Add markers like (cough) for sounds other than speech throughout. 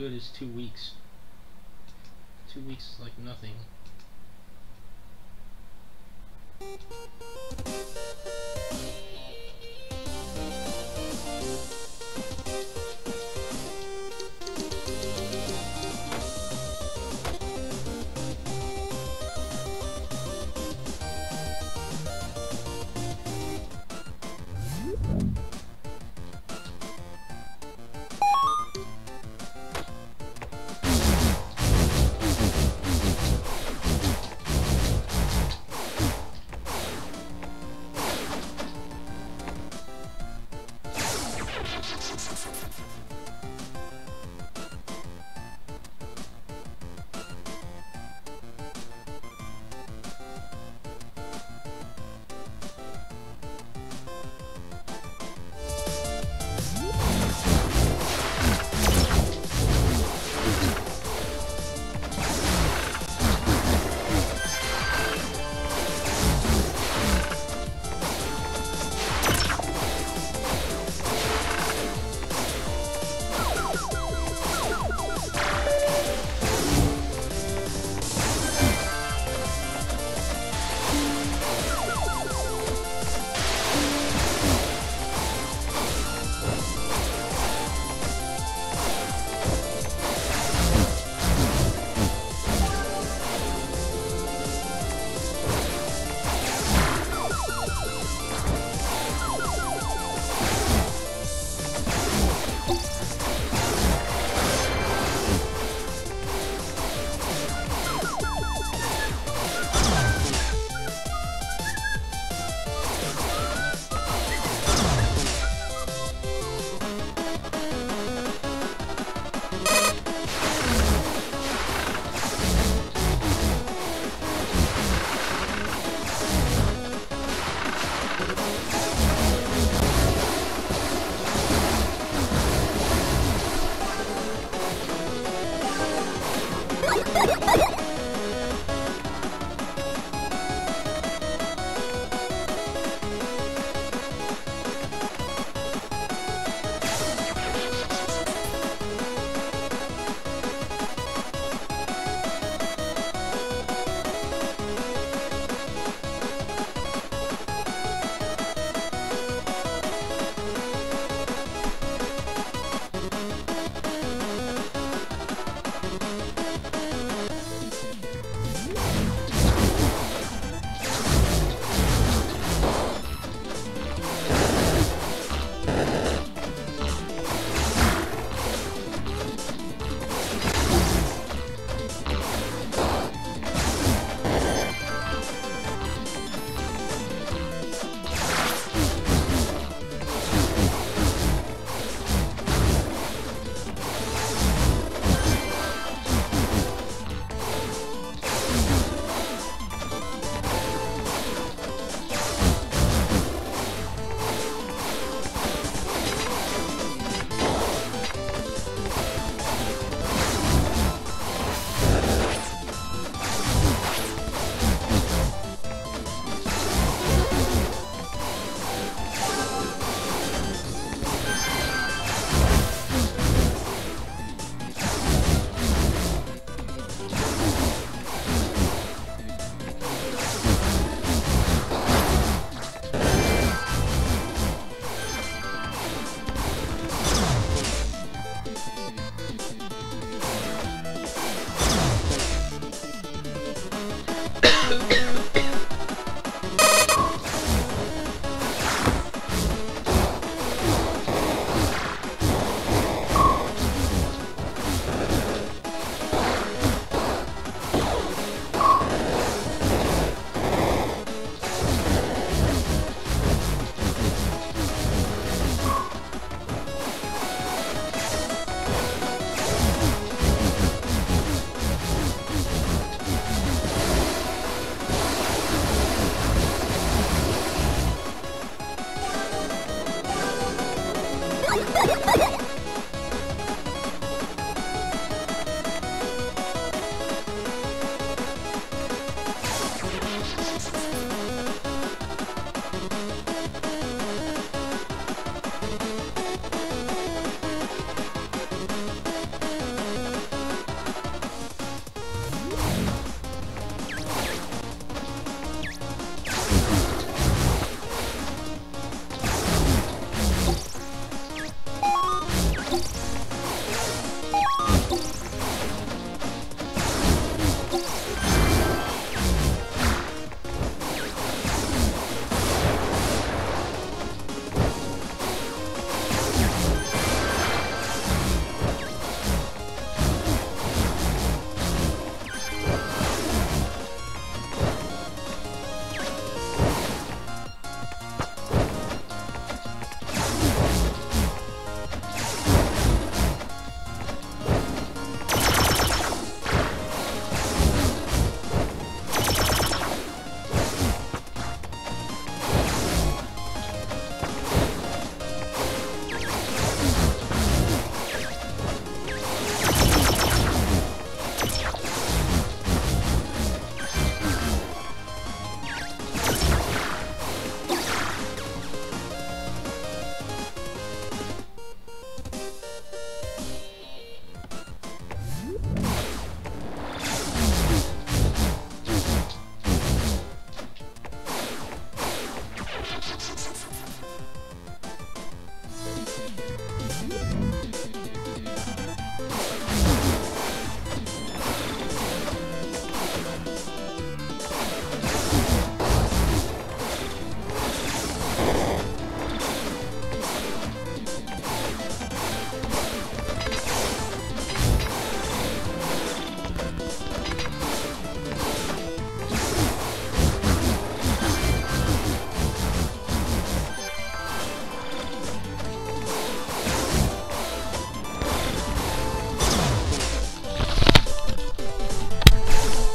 good is two weeks. Two weeks is like nothing.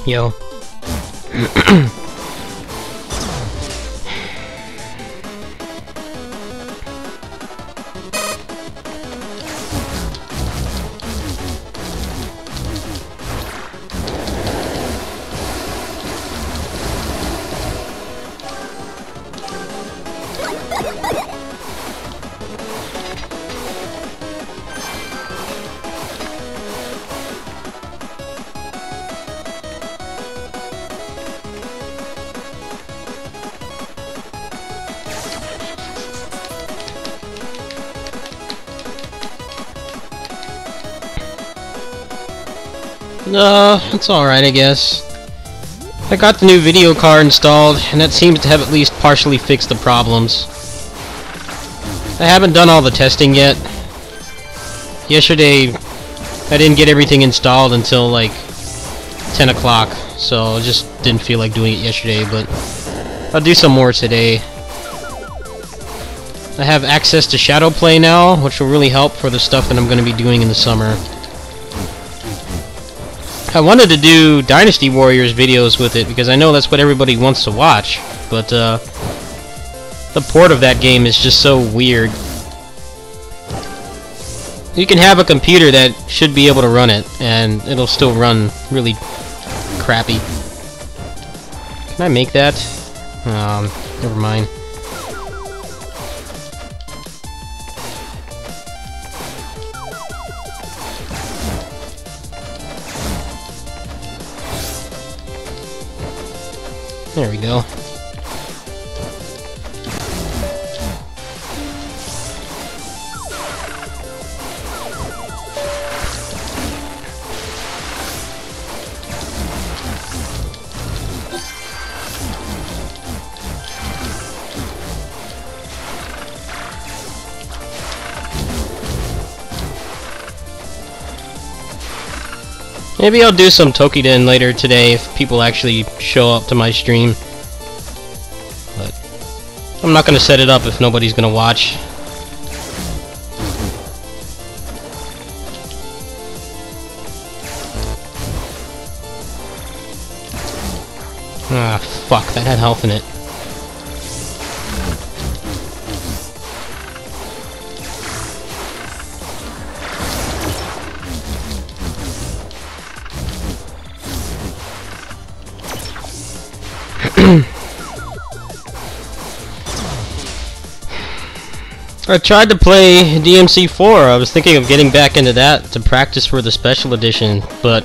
Yo. No, it's alright, I guess. I got the new video card installed, and that seems to have at least partially fixed the problems. I haven't done all the testing yet. Yesterday, I didn't get everything installed until like 10 o'clock, so I just didn't feel like doing it yesterday, but I'll do some more today. I have access to Shadowplay now, which will really help for the stuff that I'm going to be doing in the summer. I wanted to do Dynasty Warriors videos with it because I know that's what everybody wants to watch, but uh, the port of that game is just so weird. You can have a computer that should be able to run it, and it'll still run really crappy. Can I make that? Um, never mind. There we go. Maybe I'll do some Toukiden later today if people actually show up to my stream. But I'm not gonna set it up if nobody's gonna watch. Ah, fuck, that had health in it. I tried to play DMC4. I was thinking of getting back into that to practice for the special edition, but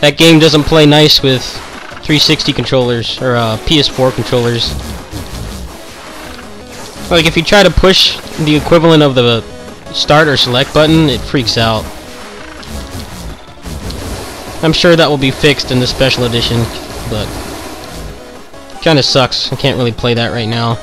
that game doesn't play nice with 360 controllers or uh, PS4 controllers. Like if you try to push the equivalent of the start or select button, it freaks out. I'm sure that will be fixed in the special edition, but kind of sucks. I can't really play that right now.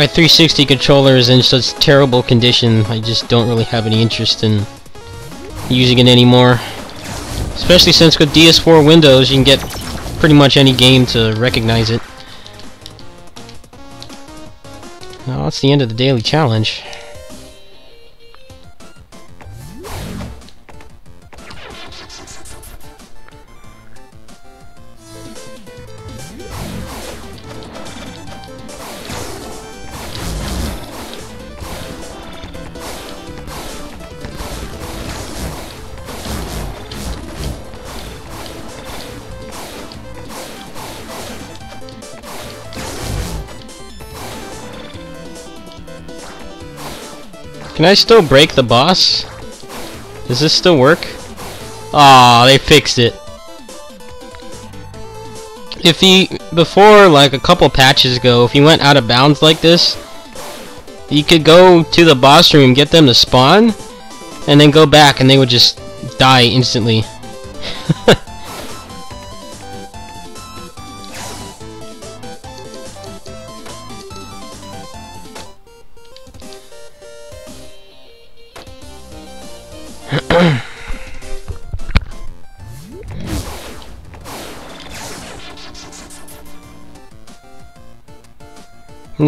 My 360 controller is in such terrible condition, I just don't really have any interest in using it anymore. Especially since with DS4 Windows, you can get pretty much any game to recognize it. Well, that's the end of the daily challenge. Can I still break the boss? Does this still work? Ah, they fixed it. If he, before like a couple patches ago, if you went out of bounds like this, you could go to the boss room, get them to spawn, and then go back and they would just die instantly.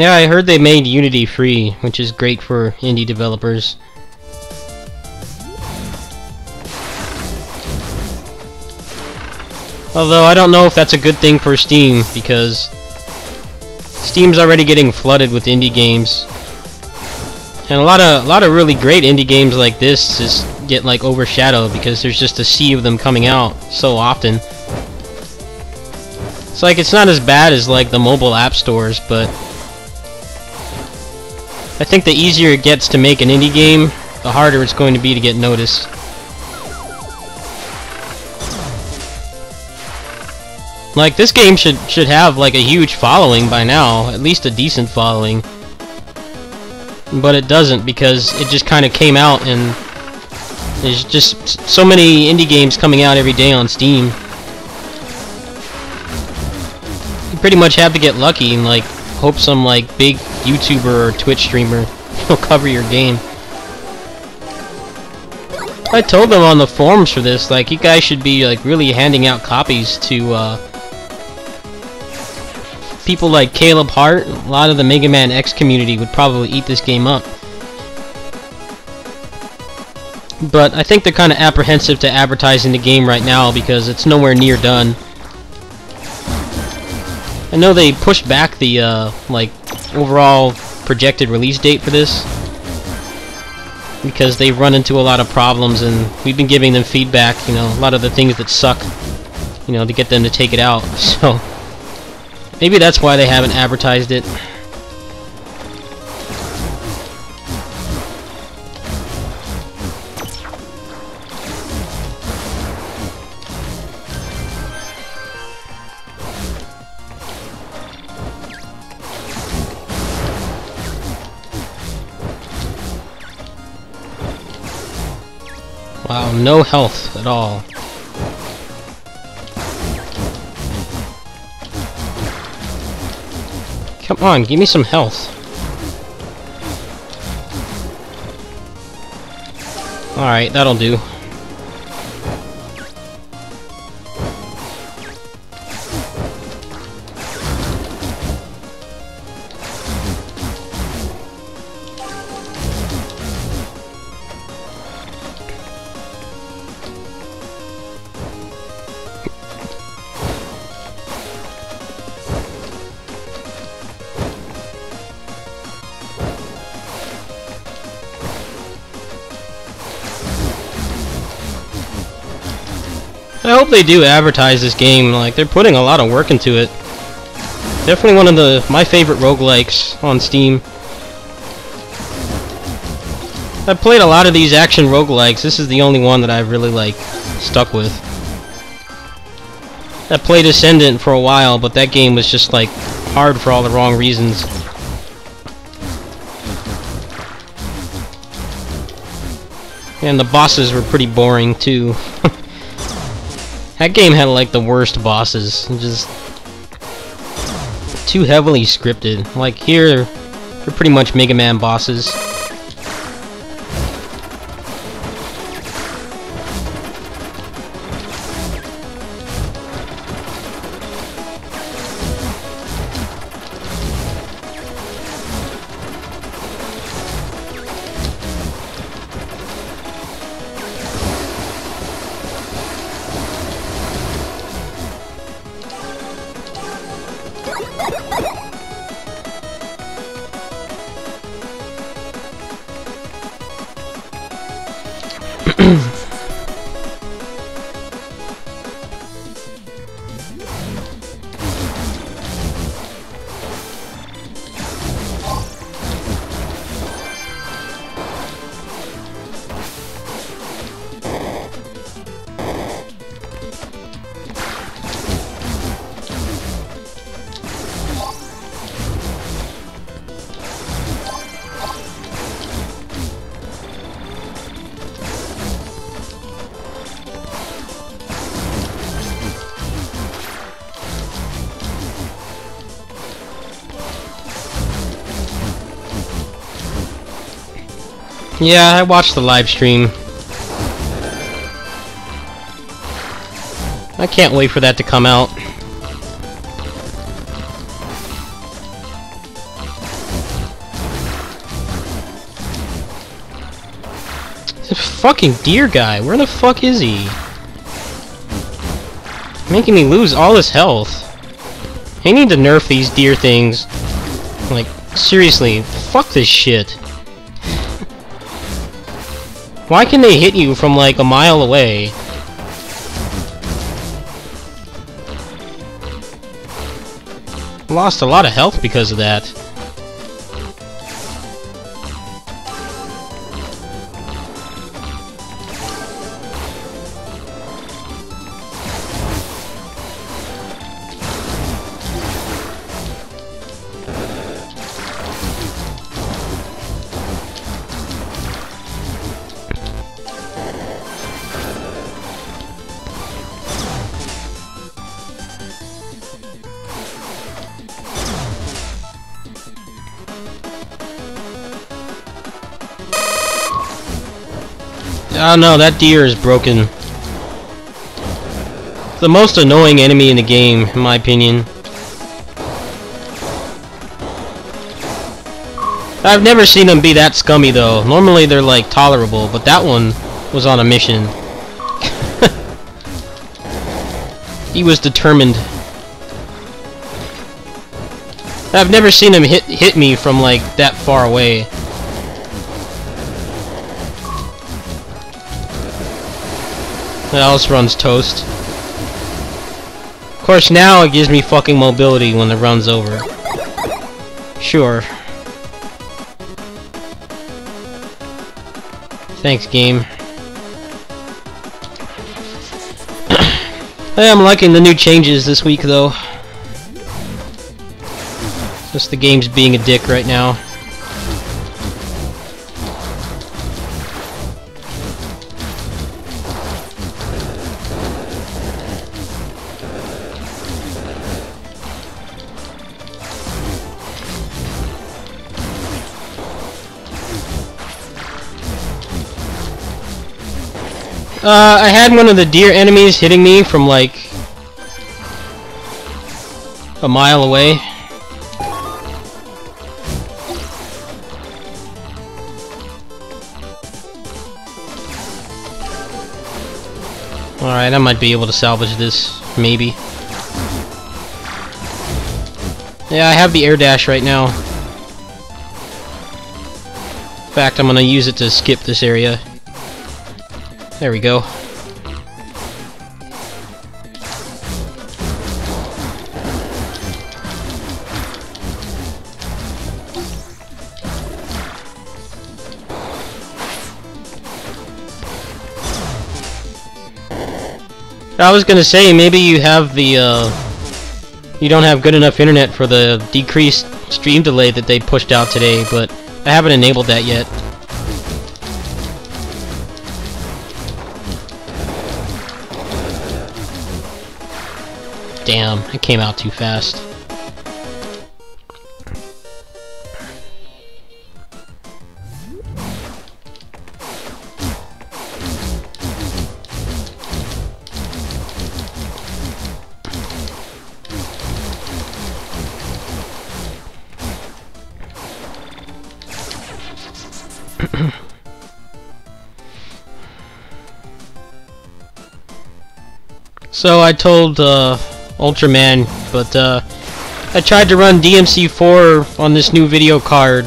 Yeah, I heard they made Unity free, which is great for indie developers. Although I don't know if that's a good thing for Steam, because Steam's already getting flooded with indie games. And a lot of a lot of really great indie games like this just get like overshadowed because there's just a sea of them coming out so often. It's like it's not as bad as like the mobile app stores, but I think the easier it gets to make an indie game, the harder it's going to be to get noticed. Like this game should should have like a huge following by now, at least a decent following. But it doesn't because it just kind of came out and there's just so many indie games coming out every day on Steam. You pretty much have to get lucky and like hope some like big YouTuber or Twitch streamer (laughs) will cover your game. I told them on the forums for this, like, you guys should be, like, really handing out copies to, uh, people like Caleb Hart, a lot of the Mega Man X community would probably eat this game up. But I think they're kind of apprehensive to advertising the game right now because it's nowhere near done. I know they pushed back the, uh, like, overall projected release date for this because they've run into a lot of problems and we've been giving them feedback, you know, a lot of the things that suck, you know, to get them to take it out, (laughs) so... Maybe that's why they haven't advertised it. No health at all. Come on, give me some health. Alright, that'll do. They do advertise this game, like, they're putting a lot of work into it. Definitely one of the my favorite roguelikes on Steam. I've played a lot of these action roguelikes, this is the only one that I've really, like, stuck with. I played Ascendant for a while, but that game was just, like, hard for all the wrong reasons. And the bosses were pretty boring, too. (laughs) That game had like the worst bosses, just too heavily scripted. Like here, they're pretty much Mega Man bosses. Yeah, I watched the live stream. I can't wait for that to come out. This fucking deer guy. Where the fuck is he? Making me lose all his health. They need to nerf these deer things. Like, seriously, fuck this shit. Why can they hit you from like a mile away? Lost a lot of health because of that. Oh no, that deer is broken. It's The most annoying enemy in the game, in my opinion. I've never seen them be that scummy though. Normally they're like tolerable, but that one was on a mission. (laughs) he was determined. I've never seen him hit hit me from like that far away. Alice runs toast. Of course, now it gives me fucking mobility when the run's over. Sure. Thanks, game. (clears throat) I'm liking the new changes this week, though. Just the game's being a dick right now. Uh, I had one of the deer enemies hitting me from like a mile away. Alright, I might be able to salvage this, maybe. Yeah, I have the air dash right now. In fact, I'm gonna use it to skip this area. There we go. I was gonna say, maybe you have the, uh, you don't have good enough internet for the decreased stream delay that they pushed out today, but I haven't enabled that yet. Damn, it came out too fast. (coughs) so I told uh, Ultraman, but uh, I tried to run DMC4 on this new video card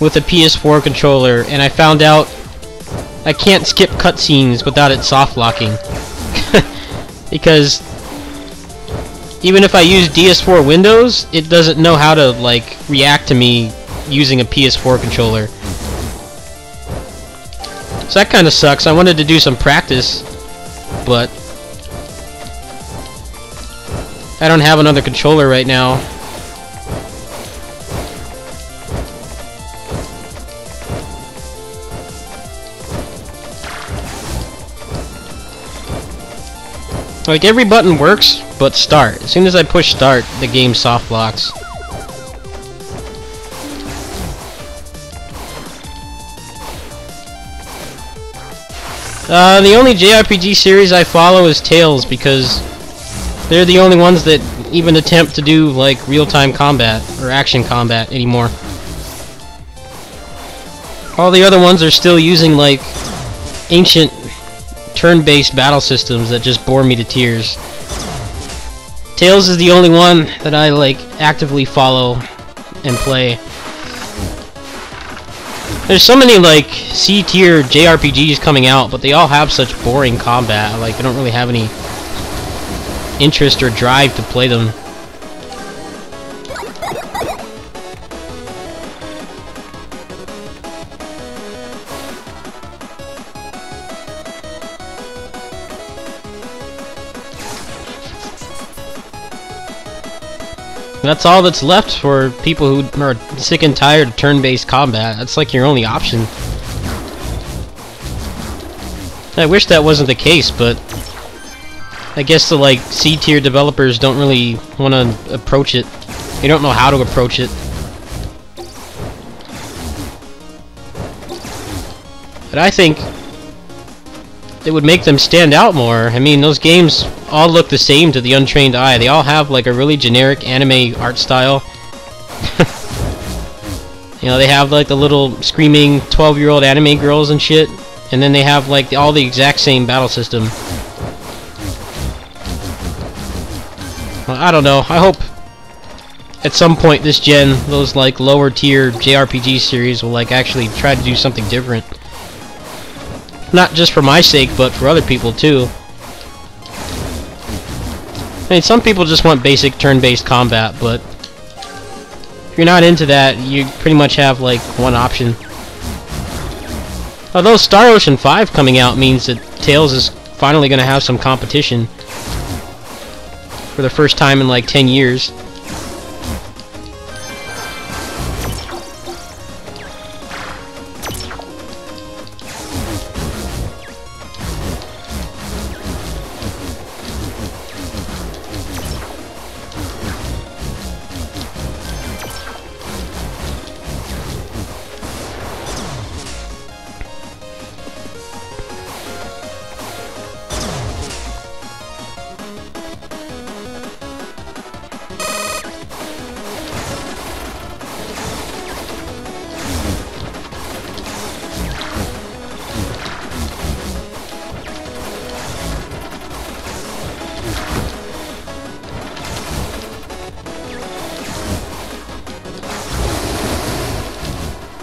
with a PS4 controller, and I found out I can't skip cutscenes without it soft locking. (laughs) because even if I use DS4 Windows, it doesn't know how to like react to me using a PS4 controller. So that kind of sucks. I wanted to do some practice, but I don't have another controller right now. Like, every button works, but start. As soon as I push start, the game soft locks. Uh, the only JRPG series I follow is Tales, because they're the only ones that even attempt to do, like, real-time combat, or action combat anymore. All the other ones are still using, like, ancient turn-based battle systems that just bore me to tears. Tales is the only one that I like actively follow and play. There's so many like C tier JRPGs coming out, but they all have such boring combat. Like I don't really have any interest or drive to play them. That's all that's left for people who are sick and tired of turn-based combat. That's like your only option. I wish that wasn't the case, but I guess the like C-tier developers don't really want to approach it. They don't know how to approach it. But I think it would make them stand out more. I mean, those games all look the same to the untrained eye. They all have like a really generic anime art style. (laughs) you know, they have like the little screaming 12-year-old anime girls and shit, and then they have like all the exact same battle system. I don't know. I hope at some point this gen, those like lower tier JRPG series will like actually try to do something different. Not just for my sake, but for other people too. I mean, some people just want basic turn-based combat, but if you're not into that, you pretty much have like one option. Although Star Ocean 5 coming out means that Tales is finally going to have some competition for the first time in like 10 years.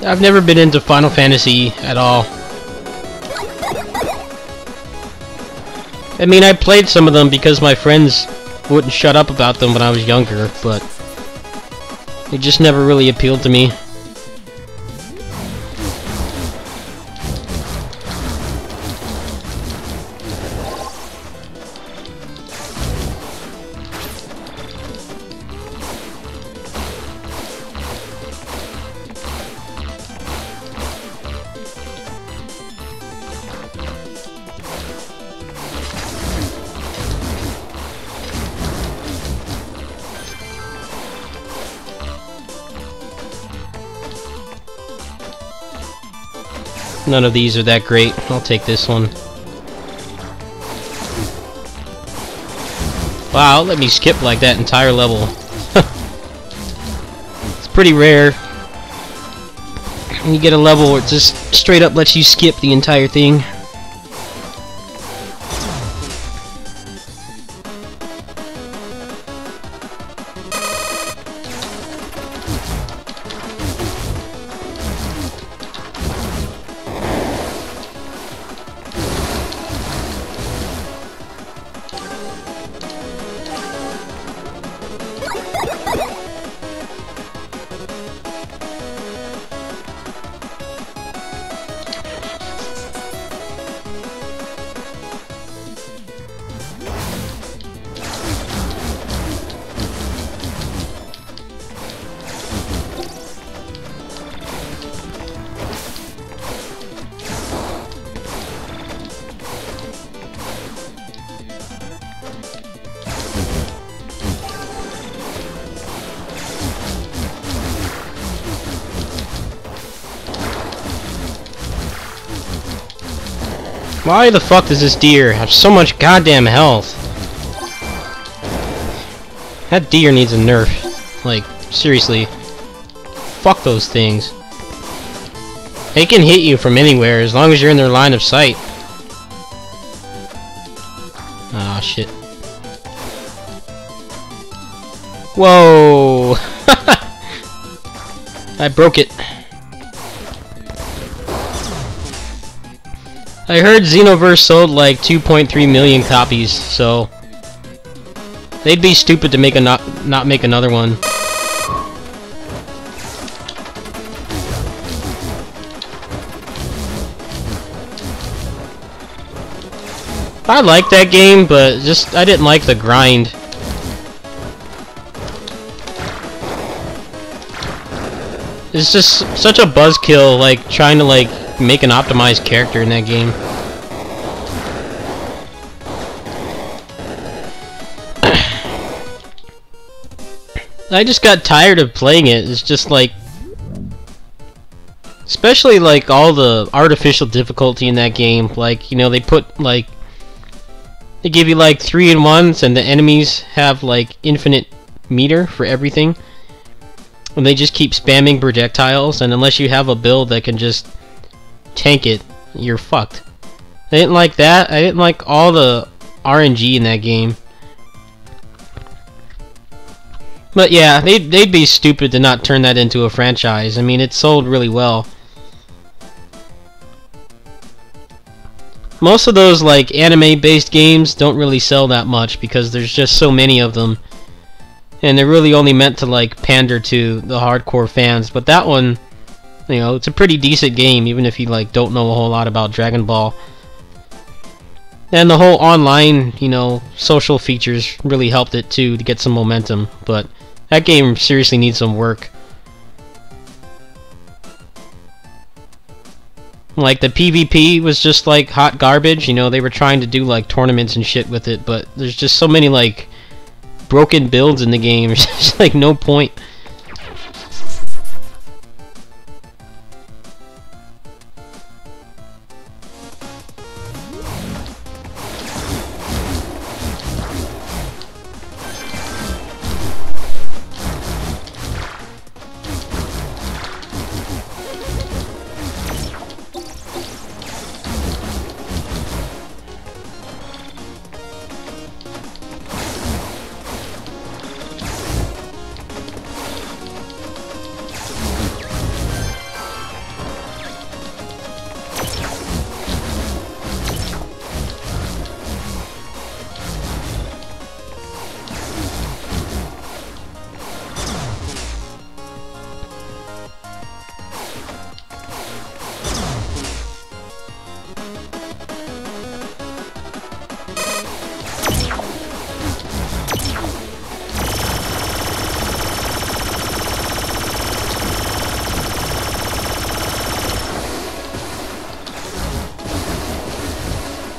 I've never been into Final Fantasy at all. I mean, I played some of them because my friends wouldn't shut up about them when I was younger, but they just never really appealed to me. None of these are that great. I'll take this one. Wow, let me skip like that entire level. (laughs) it's pretty rare. You get a level where it just straight up lets you skip the entire thing. Why the fuck does this deer have so much goddamn health? That deer needs a nerf. Like, seriously. Fuck those things. They can hit you from anywhere as long as you're in their line of sight. Ah, oh, shit. Whoa! (laughs) I broke it. I heard Xenoverse sold like 2.3 million copies, so they'd be stupid to make a not not make another one. I like that game, but just I didn't like the grind. It's just such a buzzkill, like trying to like make an optimized character in that game. (coughs) I just got tired of playing it. It's just like especially like all the artificial difficulty in that game. Like, you know, they put like they give you like three in ones and the enemies have like infinite meter for everything. And they just keep spamming projectiles and unless you have a build that can just tank it, you're fucked. I didn't like that. I didn't like all the RNG in that game. But yeah, they'd, they'd be stupid to not turn that into a franchise. I mean, it sold really well. Most of those like anime-based games don't really sell that much because there's just so many of them. And they're really only meant to like pander to the hardcore fans. But that one, you know, it's a pretty decent game even if you like don't know a whole lot about Dragon Ball. And the whole online, you know, social features really helped it too to get some momentum. But that game seriously needs some work. Like the PvP was just like hot garbage, you know, they were trying to do like tournaments and shit with it, but there's just so many like broken builds in the game, (laughs) there's just like no point.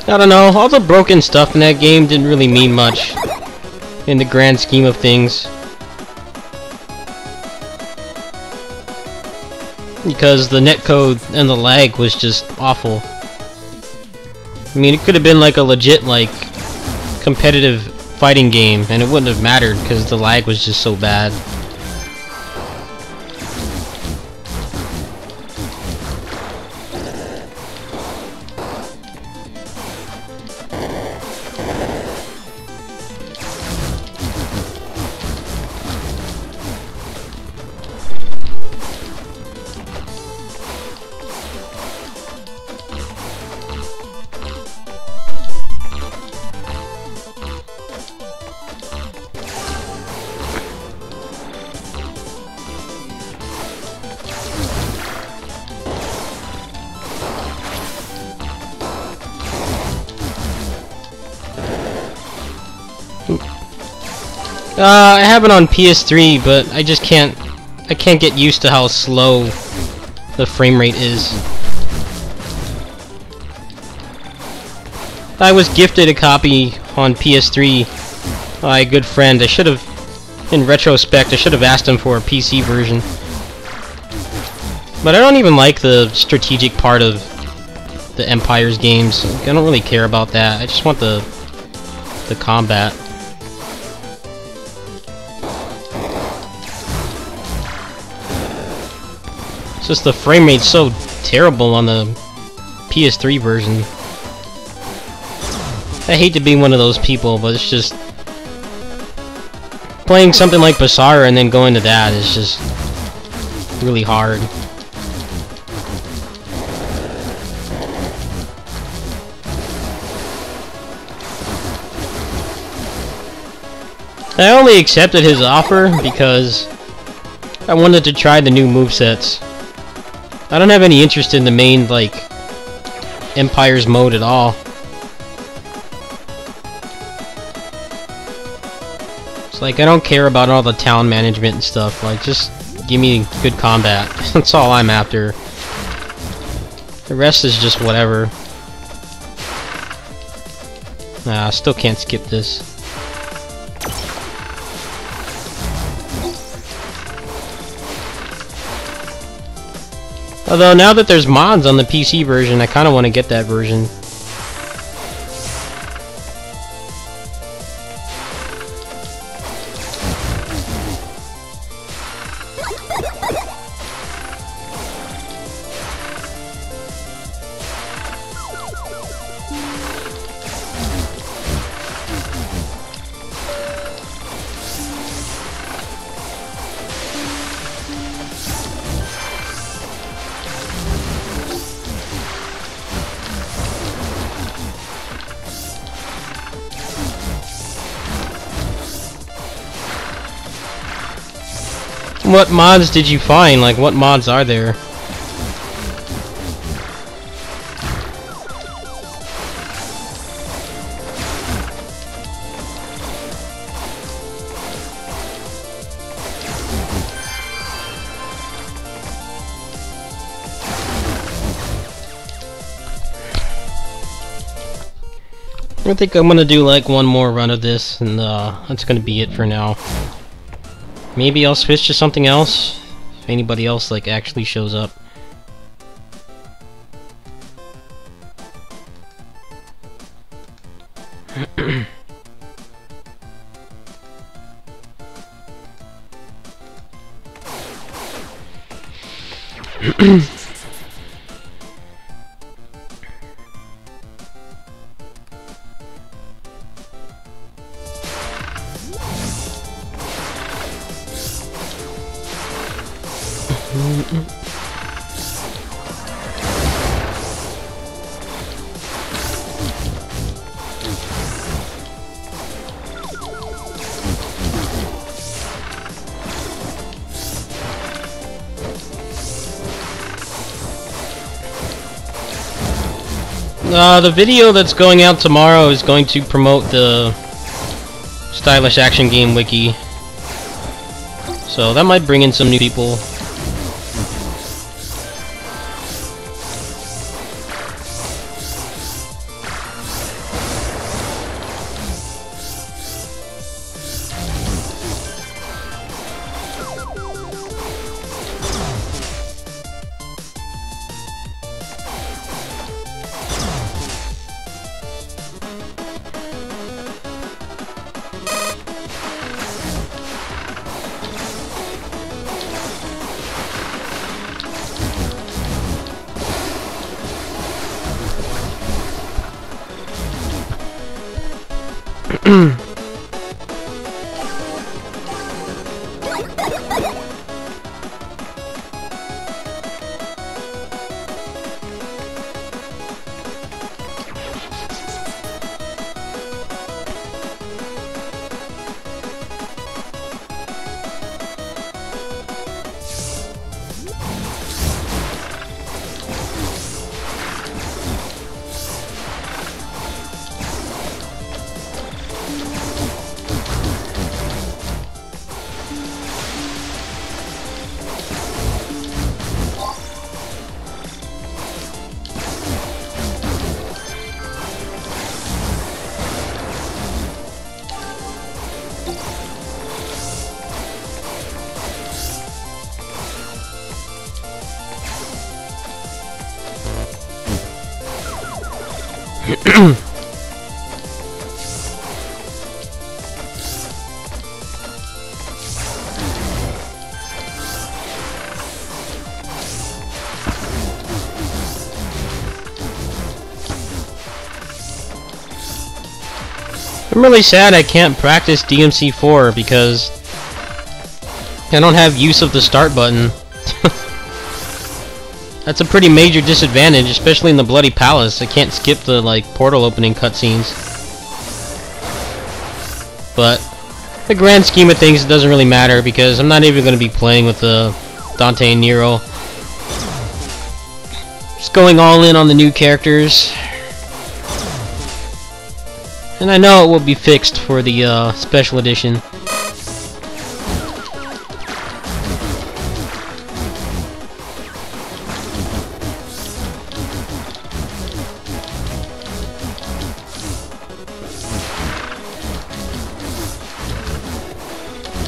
I don't know, all the broken stuff in that game didn't really mean much in the grand scheme of things. Because the netcode and the lag was just awful. I mean, it could have been like a legit, like, competitive fighting game, and it wouldn't have mattered because the lag was just so bad. Have it on PS3, but I just can't... I can't get used to how slow the frame rate is. I was gifted a copy on PS3 by a good friend. I should have, in retrospect, I should have asked him for a PC version. But I don't even like the strategic part of the Empire's games. I don't really care about that. I just want the the combat. Just the frame rate's so terrible on the PS3 version. I hate to be one of those people, but it's just playing something like Basara and then going to that is just really hard. I only accepted his offer because I wanted to try the new movesets. I don't have any interest in the main, like, Empires mode at all. It's like, I don't care about all the town management and stuff, like, just give me good combat. (laughs) That's all I'm after. The rest is just whatever. Nah, I still can't skip this. Although now that there's mods on the PC version, I kind of want to get that version. What mods did you find? Like, what mods are there? I think I'm gonna do like one more run of this, and uh, that's gonna be it for now. Maybe I'll switch to something else, if anybody else like actually shows up. Uh, the video that's going out tomorrow is going to promote the Stylish Action Game Wiki. So that might bring in some new people. Really sad I can't practice DMC4 because I don't have use of the start button. (laughs) That's a pretty major disadvantage, especially in the Bloody Palace. I can't skip the, like, portal opening cutscenes. But, the grand scheme of things, it doesn't really matter because I'm not even going to be playing with the Dante and Nero. Just going all in on the new characters. And I know it will be fixed for the uh, special edition.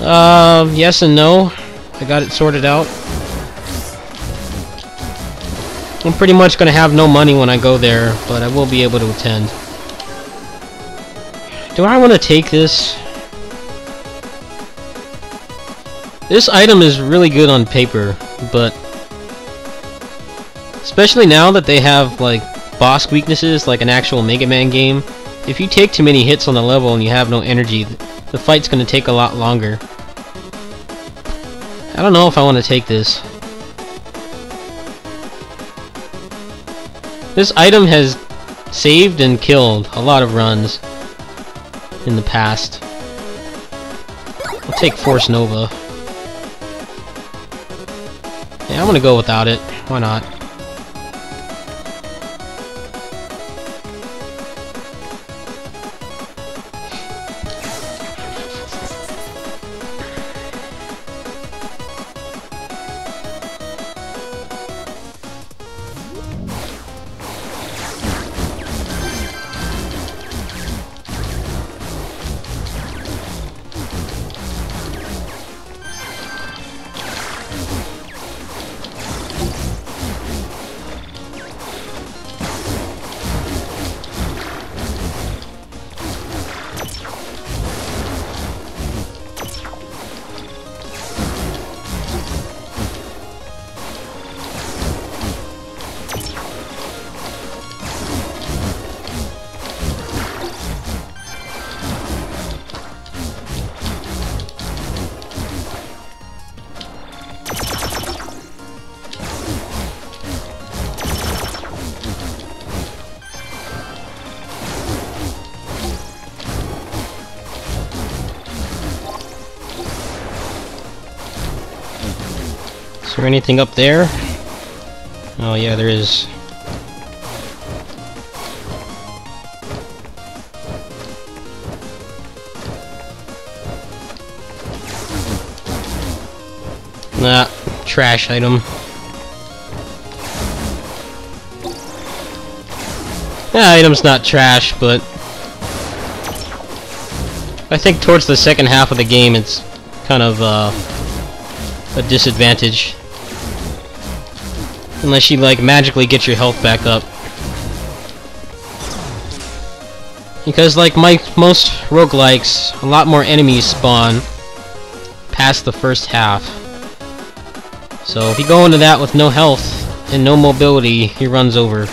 Uh, yes and no. I got it sorted out. I'm pretty much going to have no money when I go there, but I will be able to attend. Do I want to take this? This item is really good on paper, but especially now that they have like boss weaknesses like an actual Mega Man game, if you take too many hits on the level and you have no energy, the fight's going to take a lot longer. I don't know if I want to take this. This item has saved and killed a lot of runs in the past. I'll take Force Nova. Yeah, I'm gonna go without it. Why not? Anything up there? Oh yeah, there is. Nah, trash item. Yeah, item's not trash, but I think towards the second half of the game it's kind of uh, a disadvantage. Unless you like magically get your health back up. Because like my most roguelikes, a lot more enemies spawn past the first half. So if you go into that with no health and no mobility, he runs over.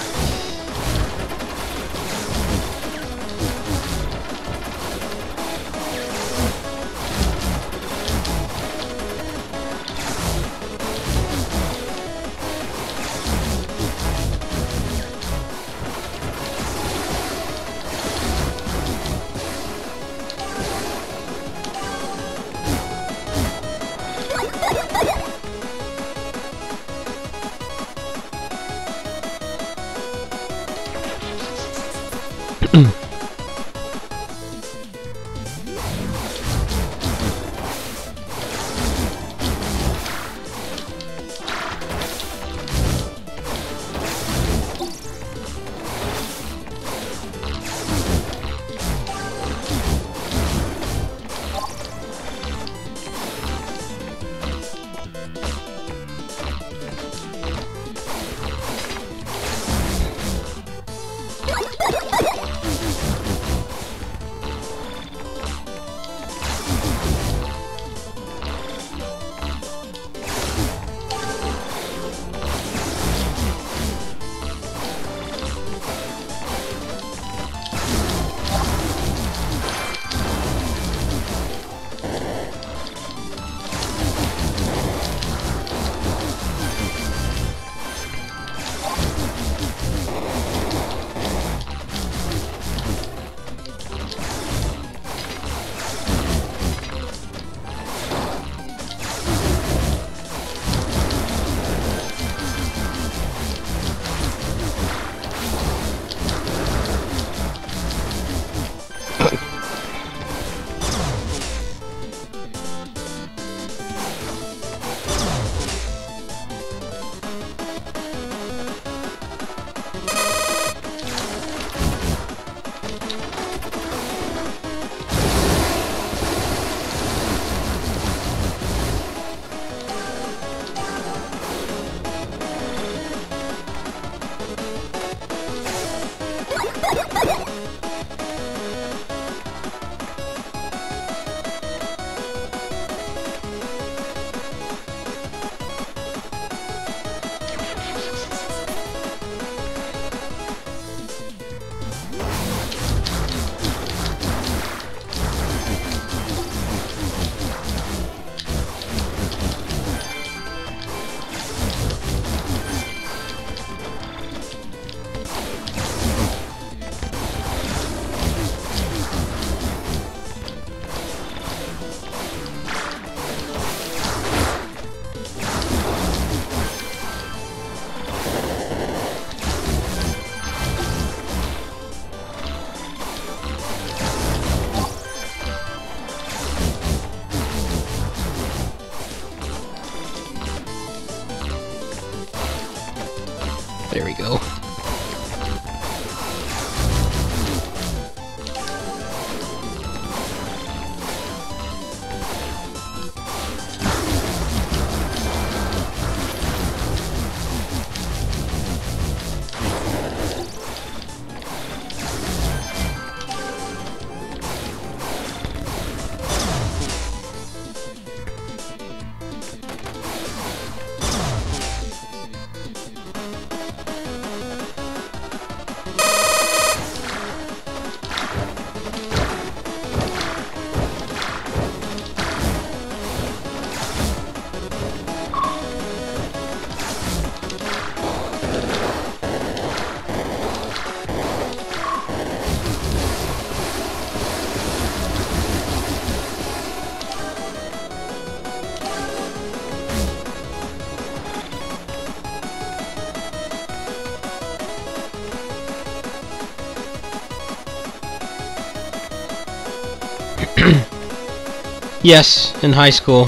Yes, in high school.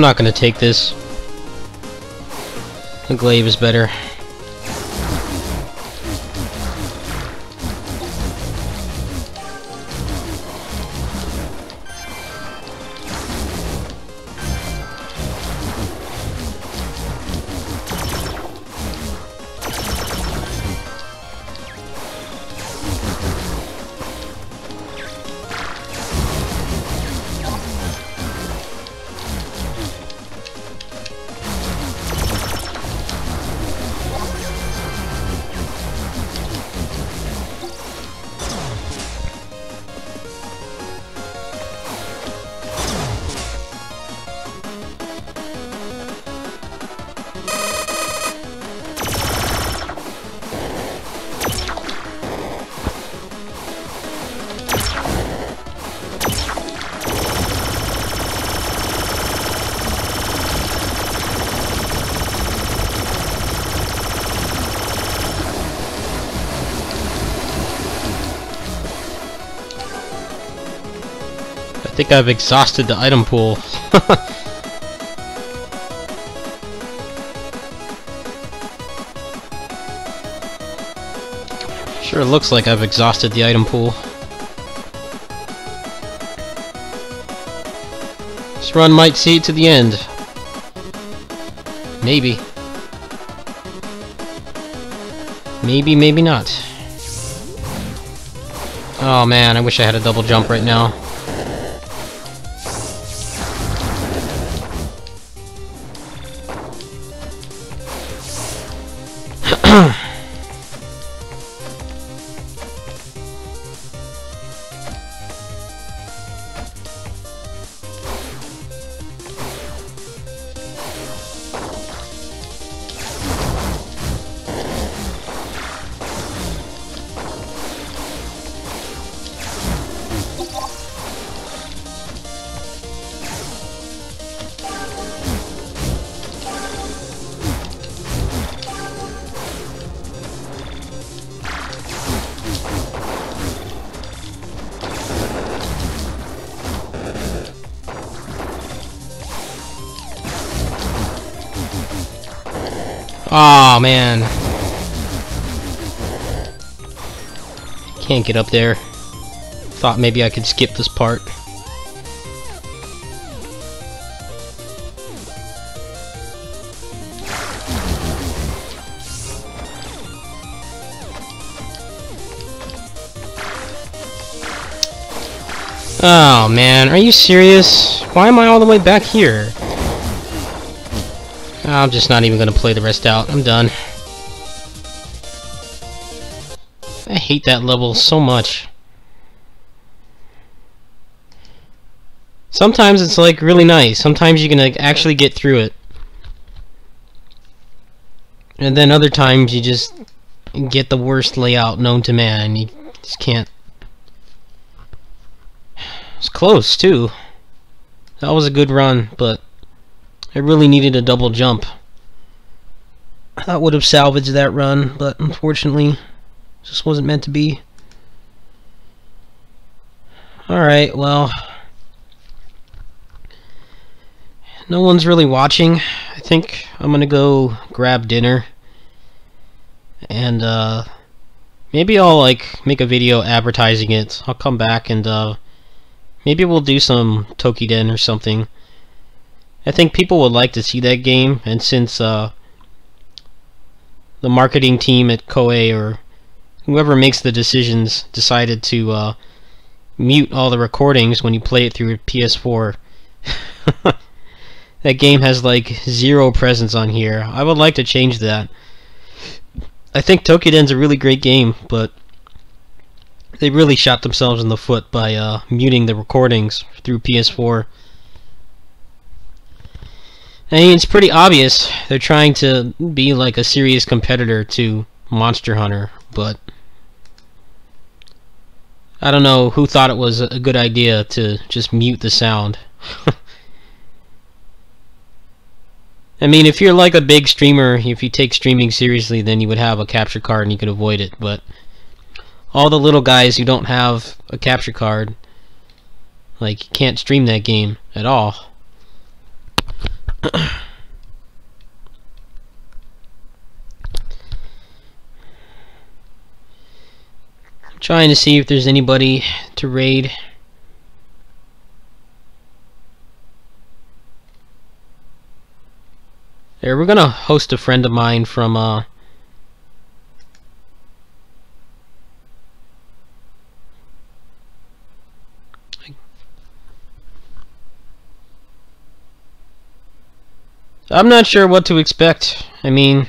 I'm not gonna take this. The glaive is better. Think I've exhausted the item pool. (laughs) sure looks like I've exhausted the item pool. This run might see it to the end. Maybe. Maybe, maybe not. Oh man, I wish I had a double jump right now. Oh man. Can't get up there. Thought maybe I could skip this part. Oh man, are you serious? Why am I all the way back here? I'm just not even gonna play the rest out. I'm done. I hate that level so much. Sometimes it's like really nice. Sometimes you can like, actually get through it. And then other times you just get the worst layout known to man and you just can't it's close, too. That was a good run, but I really needed a double jump. I thought would have salvaged that run, but unfortunately, just wasn't meant to be. Alright, well... No one's really watching. I think I'm gonna go grab dinner. And, uh... Maybe I'll, like, make a video advertising it. I'll come back and, uh... Maybe we'll do some Toukiden or something. I think people would like to see that game, and since uh, the marketing team at Koei or whoever makes the decisions decided to uh, mute all the recordings when you play it through PS4, (laughs) that game has like zero presence on here. I would like to change that. I think Toukiden's a really great game, but they really shot themselves in the foot by uh, muting the recordings through PS4. I mean, it's pretty obvious they're trying to be like a serious competitor to Monster Hunter, but I don't know who thought it was a good idea to just mute the sound. (laughs) I mean, if you're like a big streamer, if you take streaming seriously, then you would have a capture card and you could avoid it, but all the little guys who don't have a capture card like can't stream that game at all I'm trying to see if there's anybody to raid. There we're gonna host a friend of mine from uh I'm not sure what to expect. I mean,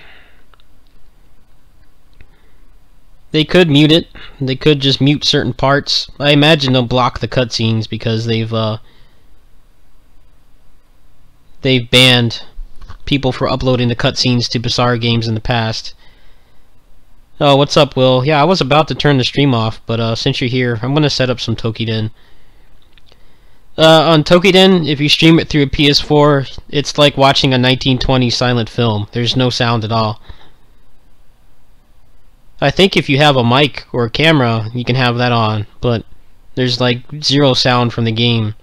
they could mute it. They could just mute certain parts. I imagine they'll block the cutscenes because they've uh, they've banned people for uploading the cutscenes to Bizarre games in the past. Oh, what's up, Will? Yeah, I was about to turn the stream off, but uh, since you're here, I'm gonna set up some Toukiden. Uh, on Toukiden, if you stream it through a PS4, it's like watching a 1920 silent film. There's no sound at all. I think if you have a mic or a camera, you can have that on, but there's like zero sound from the game.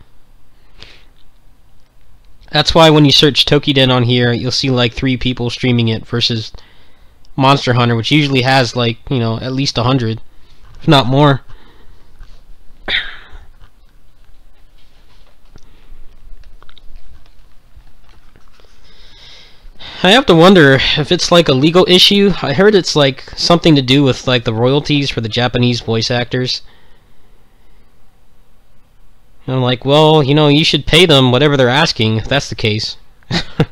That's why when you search Toukiden on here, you'll see like three people streaming it versus Monster Hunter, which usually has like, you know, at least a hundred, if not more. I have to wonder if it's like a legal issue. I heard it's like something to do with like the royalties for the Japanese voice actors. And I'm like, well, you know, you should pay them whatever they're asking if that's the case. (laughs) I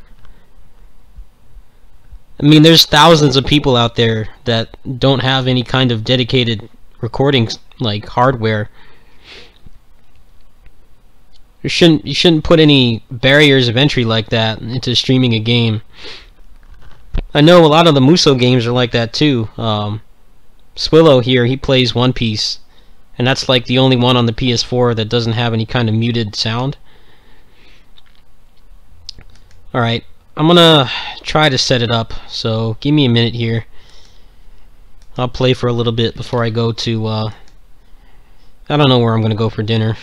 mean, there's thousands of people out there that don't have any kind of dedicated recording like hardware. You shouldn't you shouldn't put any barriers of entry like that into streaming a game. I know a lot of the Musou games are like that too. Um, Swillow here, he plays One Piece, and that's like the only one on the PS4 that doesn't have any kind of muted sound. Alright, I'm gonna try to set it up, so give me a minute here. I'll play for a little bit before I go to, uh, I don't know where I'm gonna go for dinner.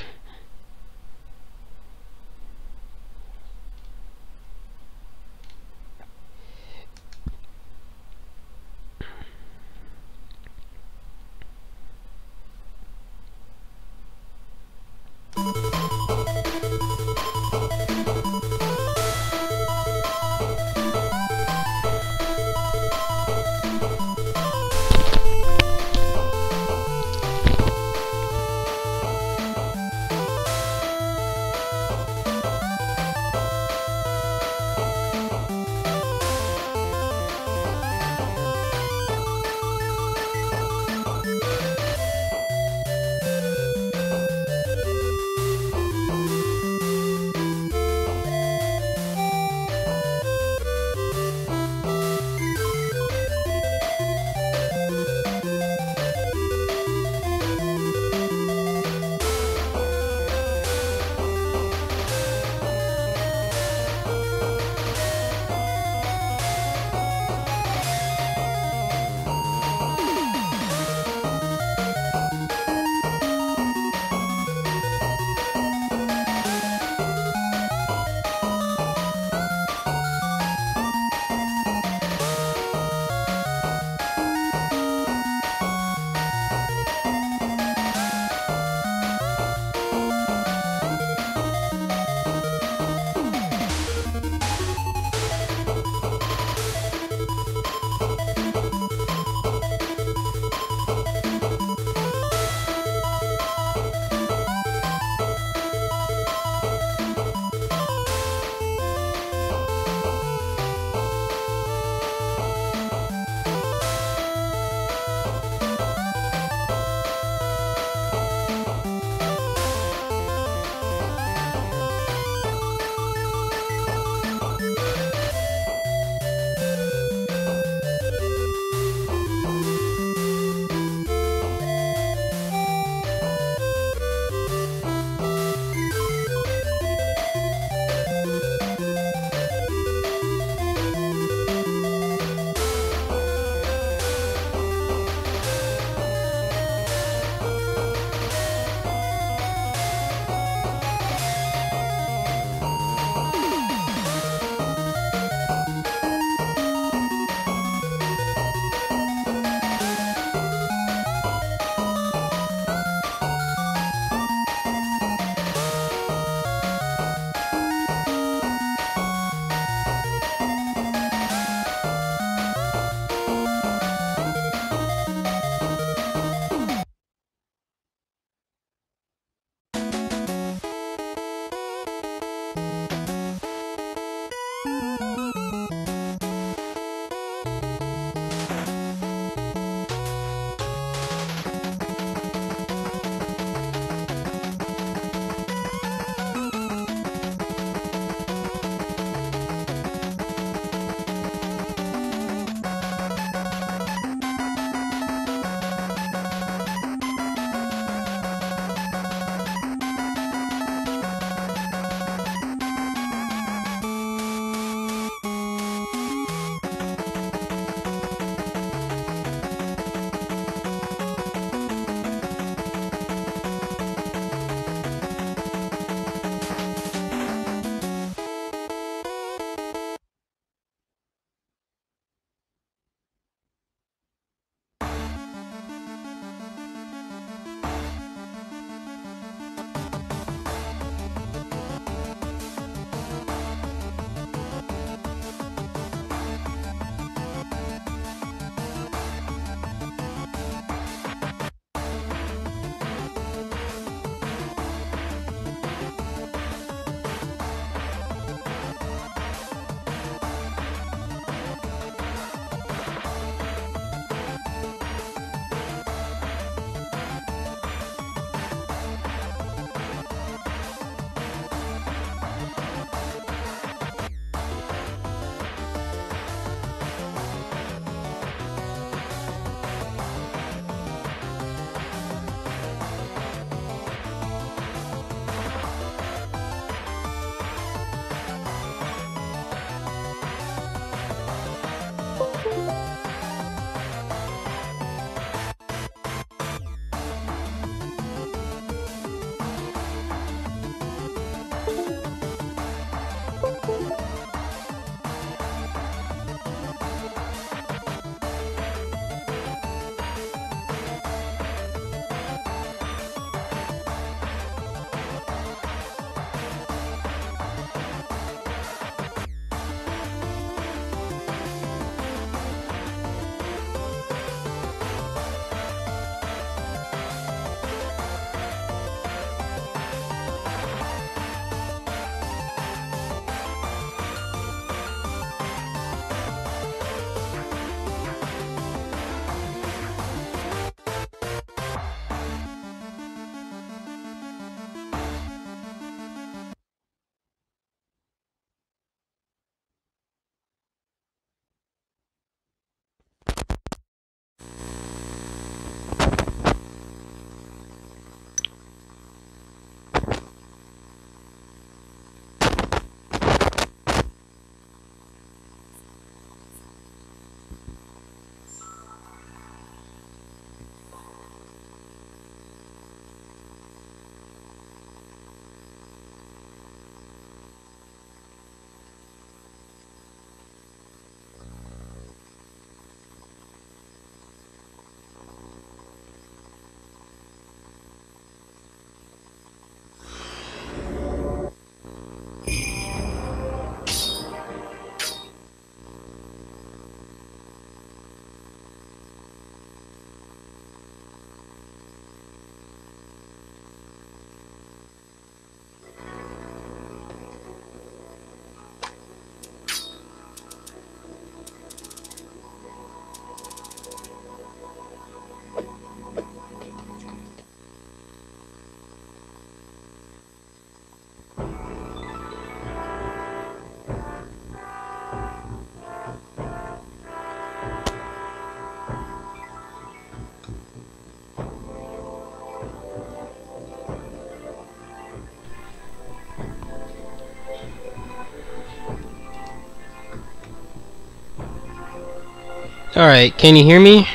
Alright, can you hear me?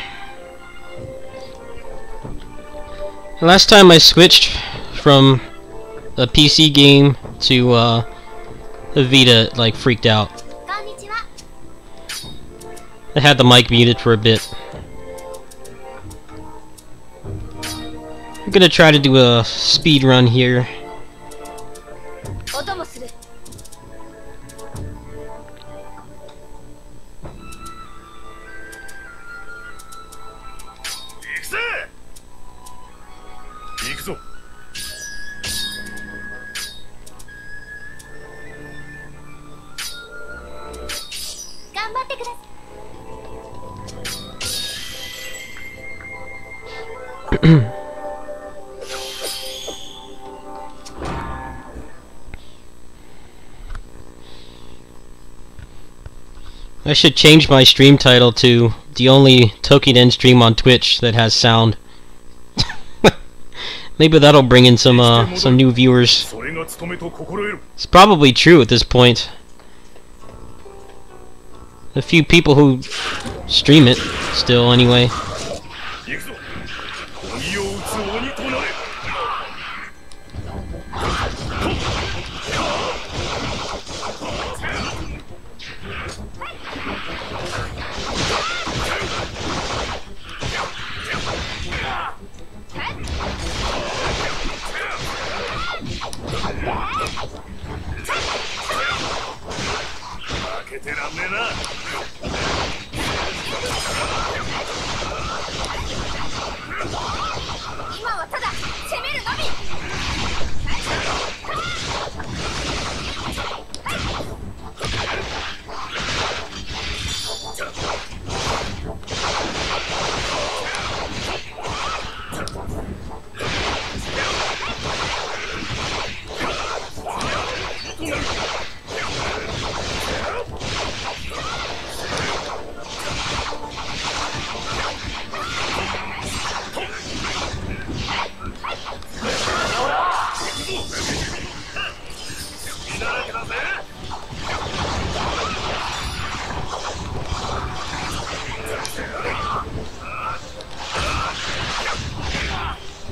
Last time I switched from a PC game to uh, the Vita, like, freaked out. I had the mic muted for a bit. I'm gonna try to do a speed run here. I should change my stream title to the only Toukiden stream on Twitch that has sound. (laughs) Maybe that'll bring in some uh, some new viewers. It's probably true at this point. A few people who stream it still anyway.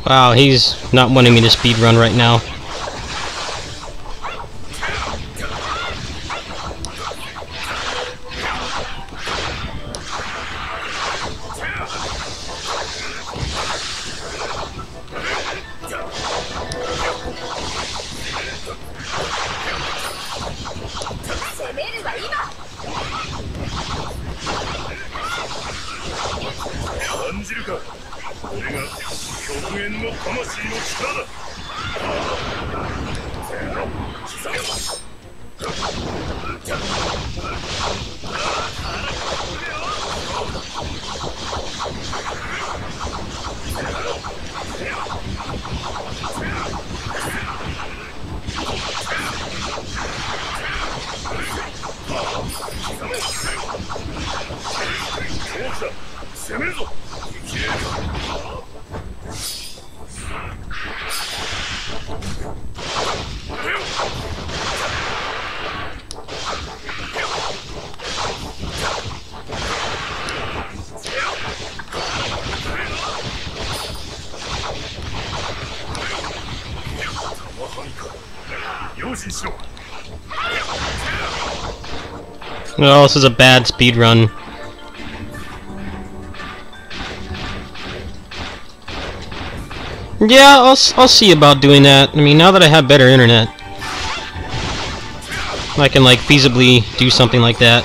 Wow, he's not wanting me to speed run right now.「No, this is a bad speed run. Yeah, I'll, I'll see about doing that. I mean, now that I have better internet, I can, like, feasibly do something like that.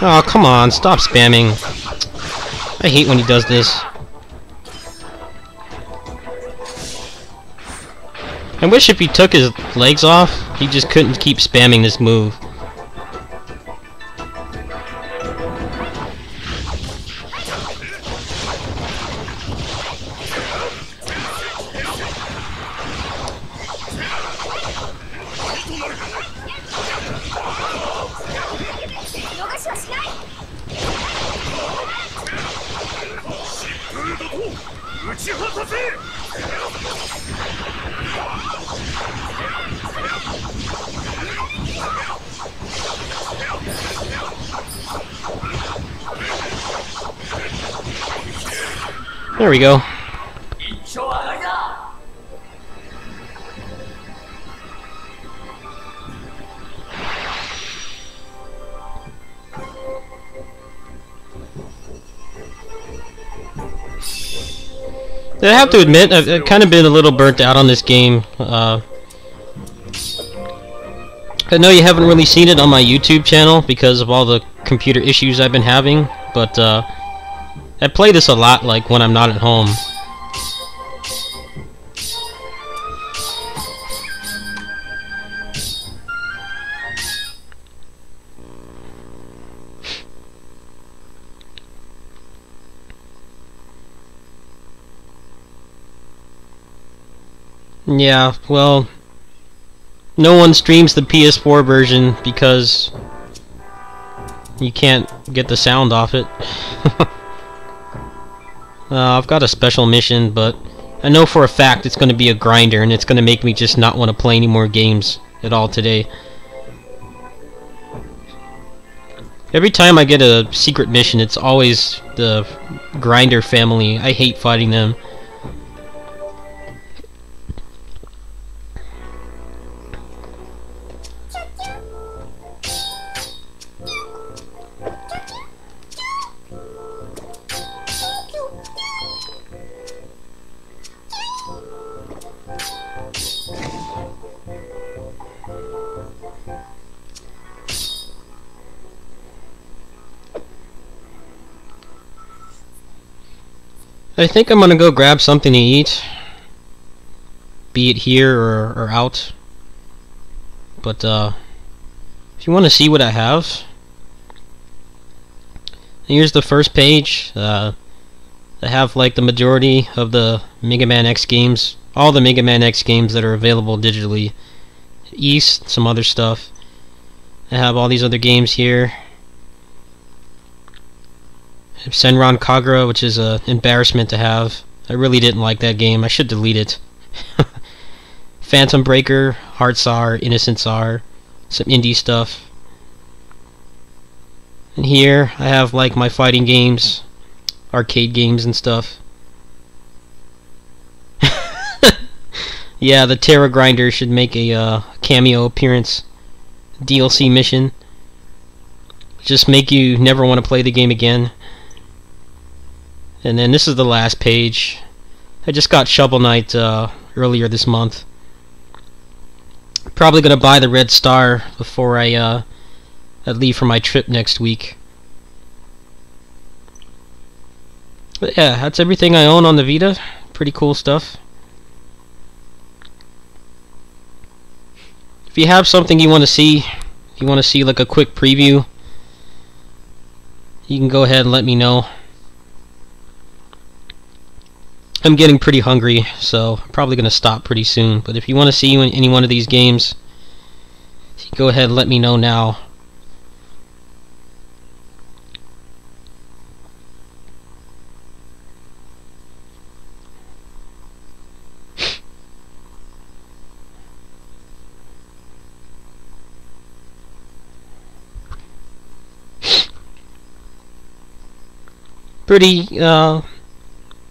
Oh, come on, stop spamming. I hate when he does this. I wish if he took his legs off, he just couldn't keep spamming this move. Have to admit, I've, I've kind of been a little burnt out on this game. Uh, I know you haven't really seen it on my YouTube channel because of all the computer issues I've been having, but uh, I play this a lot, like when I'm not at home. Yeah, well, no one streams the PS4 version because you can't get the sound off it. (laughs) uh, I've got a special mission, but I know for a fact it's going to be a grinder, and it's going to make me just not want to play any more games at all today. Every time I get a secret mission, it's always the grinder family. I hate fighting them. I think I'm gonna go grab something to eat. Be it here or, or out. But, uh, if you want to see what I have, here's the first page. Uh, I have, like, the majority of the Mega Man X games. All the Mega Man X games that are available digitally. East, some other stuff. I have all these other games here. Senran Kagura, which is an embarrassment to have. I really didn't like that game. I should delete it. (laughs) Phantom Breaker, Hard Tsar, Innocent Tsar, some indie stuff. And here I have like my fighting games, arcade games and stuff. (laughs) yeah, the Terra Grinder should make a uh, cameo appearance. DLC mission. Just make you never want to play the game again. And then this is the last page. I just got Shovel Knight uh, earlier this month. Probably gonna buy the Red Star before I uh, I leave for my trip next week. But yeah, that's everything I own on the Vita. Pretty cool stuff. If you have something you want to see, if you want to see like a quick preview, you can go ahead and let me know. I'm getting pretty hungry, so I'm probably going to stop pretty soon. But if you want to see you in any one of these games, go ahead and let me know now. Pretty, uh,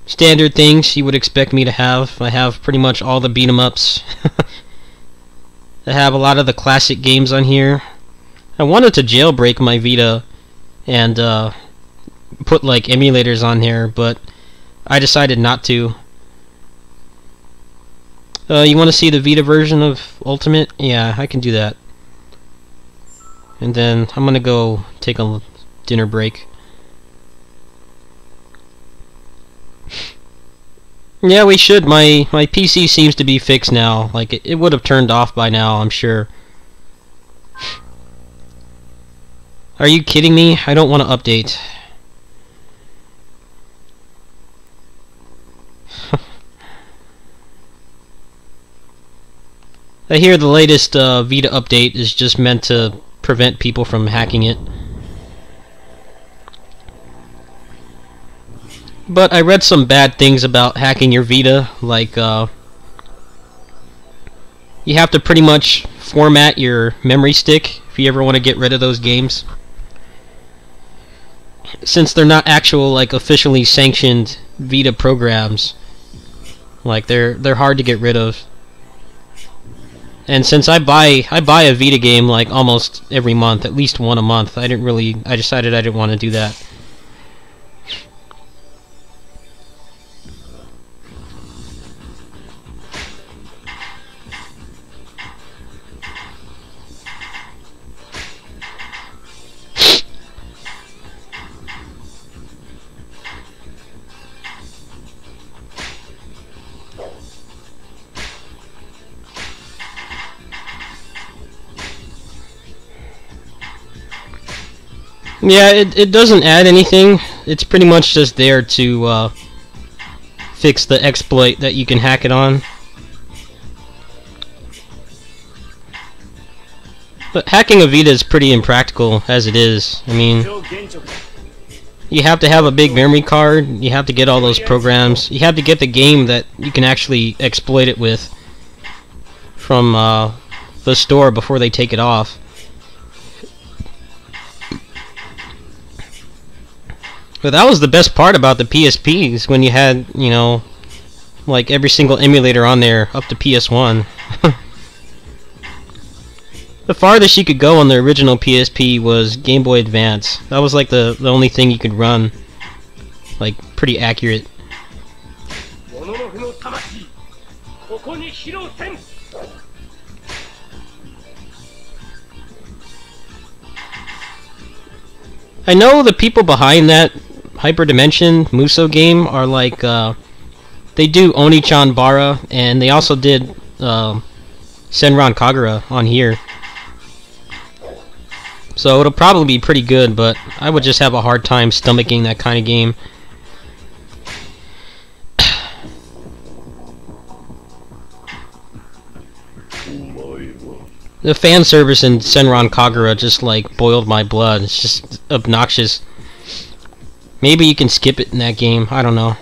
standard things you would expect me to have. I have pretty much all the beat 'em ups. (laughs) I have a lot of the classic games on here. I wanted to jailbreak my Vita and uh, put like emulators on here, but I decided not to. Uh, you want to see the Vita version of Ultimate? Yeah, I can do that. And then I'm gonna go take a dinner break. Yeah, we should. My my PC seems to be fixed now. Like it, it would have turned off by now, I'm sure. Are you kidding me? I don't want to update. (laughs) I hear the latest uh, Vita update is just meant to prevent people from hacking it. But I read some bad things about hacking your Vita, like uh, you have to pretty much format your memory stick if you ever want to get rid of those games. Since they're not actual, like, officially sanctioned Vita programs. Like they're they're hard to get rid of. And since I buy I buy a Vita game like almost every month, at least one a month, I didn't really I decided I didn't want to do that. Yeah, it, it doesn't add anything. It's pretty much just there to uh, fix the exploit that you can hack it on. But hacking a Vita is pretty impractical as it is. I mean, you have to have a big memory card, you have to get all those programs, you have to get the game that you can actually exploit it with from uh, the store before they take it off. But that was the best part about the PSPs when you had, you know, like every single emulator on there up to PS1. (laughs) the farthest you could go on the original PSP was Game Boy Advance. That was like the, the only thing you could run. Like, pretty accurate. I know the people behind that Hyperdimension Musou game are like, uh, they do Onechanbara, and they also did uh, Senran Kagura on here. So it'll probably be pretty good, but I would just have a hard time stomaching that kind of game. The fan service in Senran Kagura just like boiled my blood. It's just obnoxious. Maybe you can skip it in that game. I don't know.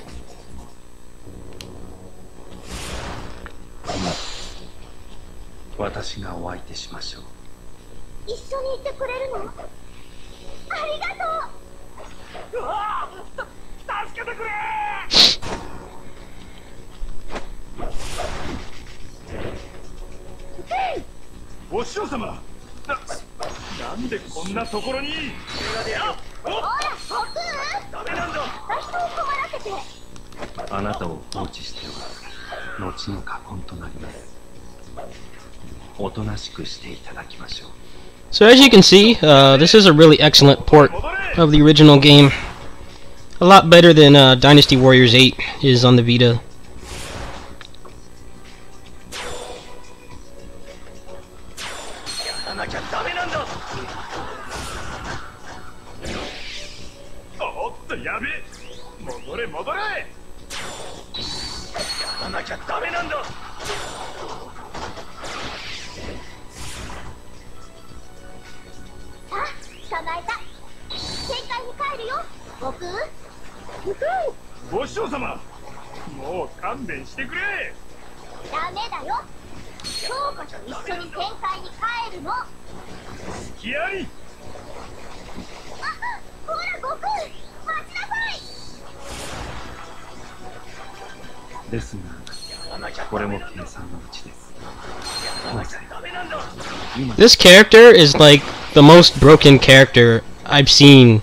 お師匠様な、なんでこんなところにほら悟空ダメなんだ人を困らせてあなたを放置しては後の禍根となりますおとなしくしていただきましょう So as you can see, uh, this is a really excellent port 戻れ of the original game. A lot better than uh, Dynasty Warriors 8 is on the Vita. 空お師匠様もう勘弁してくれダメだよ今日こそ一緒に戦艦に帰るのあ気合いほら悟空待ちなさいですやらなきゃがこれもダメなんだ計算のうちですやらなきゃダメなんだ This character is like the most broken character I've seen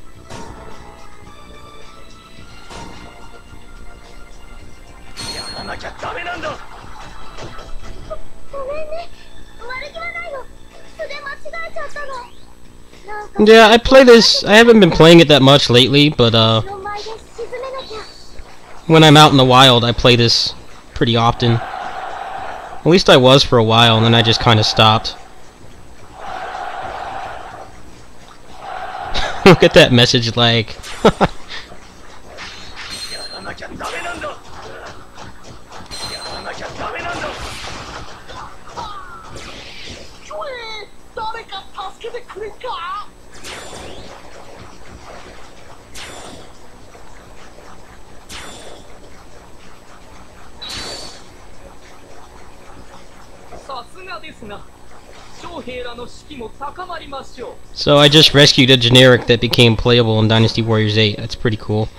らなきゃダメなんだごめんね悪気はないの素で間違えちゃったのなんか Yeah, I play this. I haven't been playing it that much lately, but uh, の前で沈めなきゃ when I'm out in the wild, I play this pretty often. At least I was for a while, and then I just kind of stopped. (laughs) Look at that message lag. (laughs) So I just rescued a generic that became playable in Dynasty Warriors 8. That's pretty cool.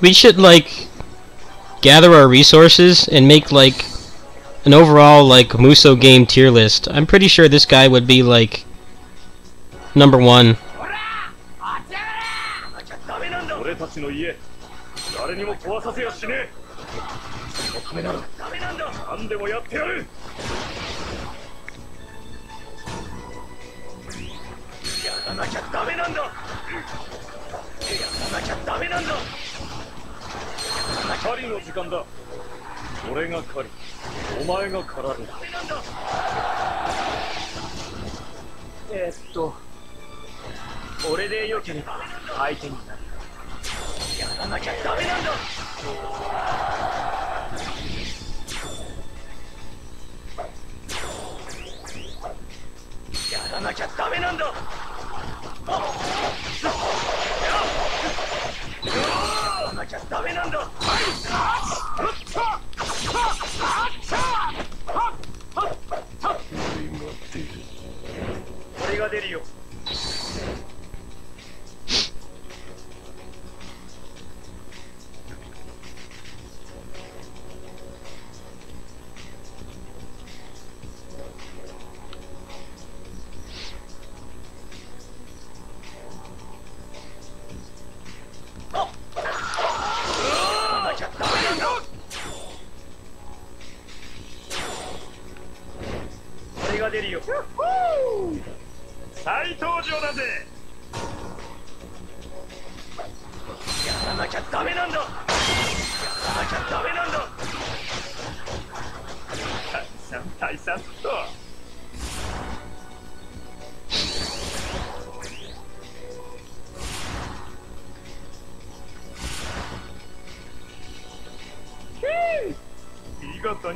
We should like gather our resources and make like an overall like Musou game tier list. I'm pretty sure this guy would be like number one. なきゃダメなんだ。やらなきゃダメなんだ。狩りの時間だ。俺が狩りお前が狩られる。えー、っと俺でよければ相手になる。やらなきゃダメなんだ。やらなきゃダメなんだ。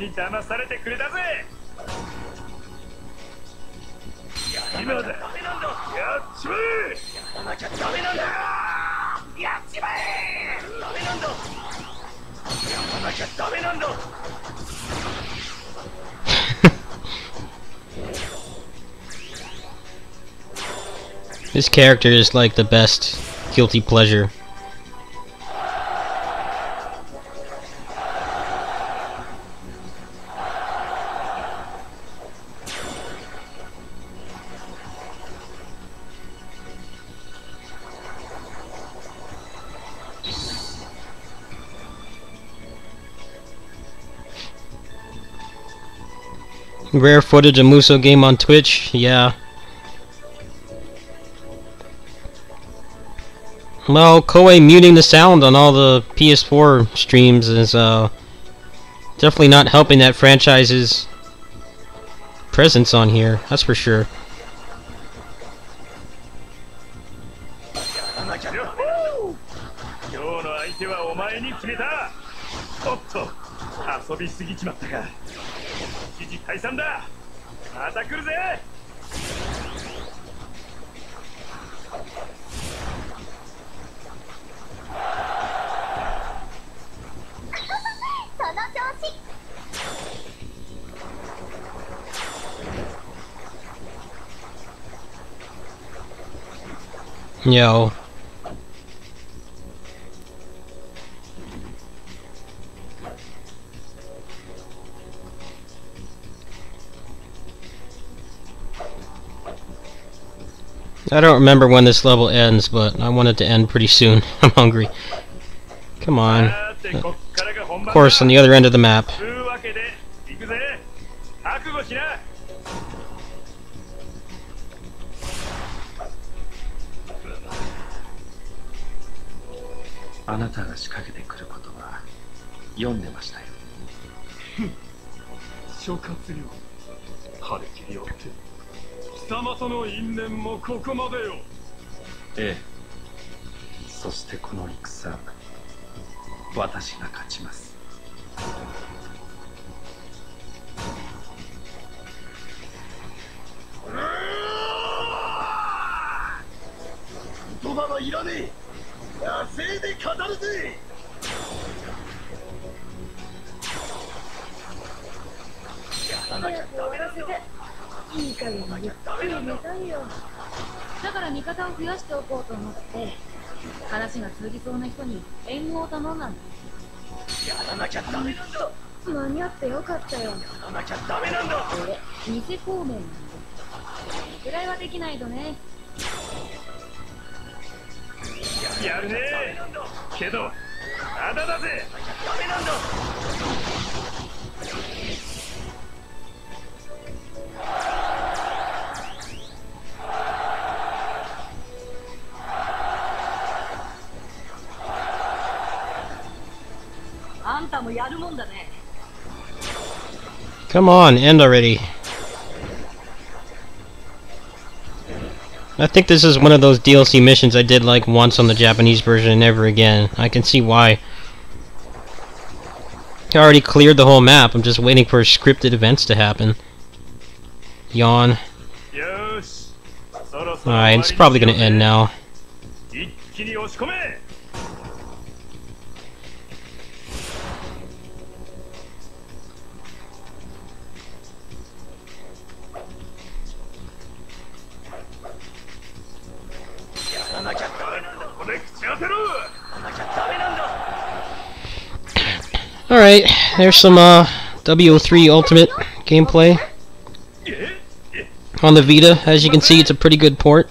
に騙されてくれたぜ今だやっダメなんだちまえやらなきゃダメなんだやっちまえダメなんだやらなきゃダメなんだ This character is, like, the best guilty pleasure. Rare footage of Musou game on Twitch, yeah. Well, Koei muting the sound on all the PS4 streams is uh definitely not helping that franchise's presence on here. That's for sure. Yo. I don't remember when this level ends, but I want it to end pretty soon. (laughs) I'm hungry. Come on. Of course, on the other end of the map. までよ。ええ。Come on, end already. I think this is one of those DLC missions I did like once on the Japanese version and never again. I can see why. I already cleared the whole map. I'm just waiting for scripted events to happen. Yawn. Alright, it's probably gonna end now. All right, there's some uh, WO3 Ultimate gameplay on the Vita. As you can see, it's a pretty good port.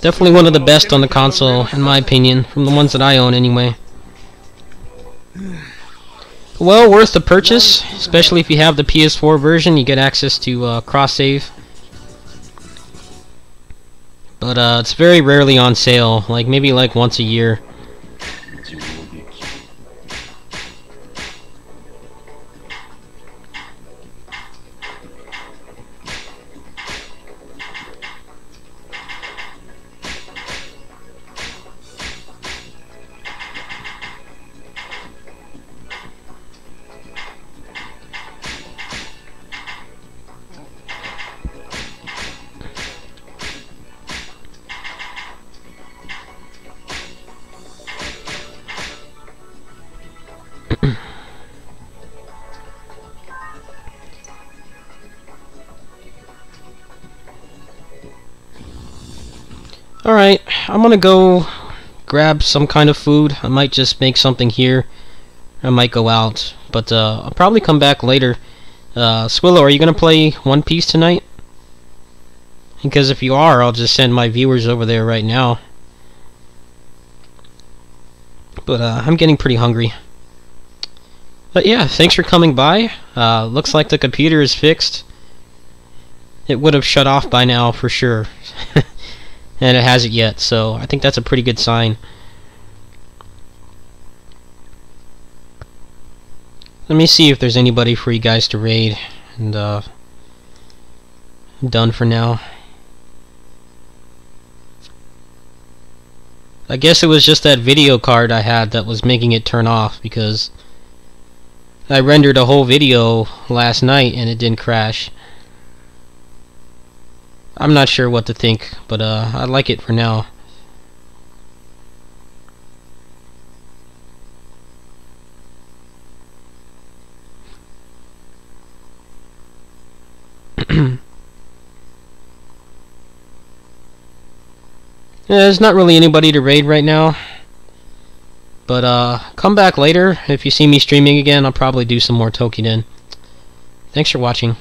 Definitely one of the best on the console, in my opinion, from the ones that I own anyway. Well worth the purchase, especially if you have the PS4 version. You get access to uh, cross-save but uh, it's very rarely on sale, like maybe like once a year. Alright, I'm gonna go grab some kind of food. I might just make something here. I might go out. But uh, I'll probably come back later. Uh, are you gonna play One Piece tonight? Because if you are, I'll just send my viewers over there right now. But uh, I'm getting pretty hungry. But yeah, thanks for coming by. Uh, looks like the computer is fixed. It would have shut off by now for sure. (laughs) and it hasn't yet, so I think that's a pretty good sign. Let me see if there's anybody for you guys to raid, and uh, I'm done for now. I guess it was just that video card I had that was making it turn off because I rendered a whole video last night and it didn't crash. I'm not sure what to think, but uh, I like it for now. (clears throat) Yeah, there's not really anybody to raid right now. But uh, come back later. If you see me streaming again, I'll probably do some more Toukiden. Thanks for watching.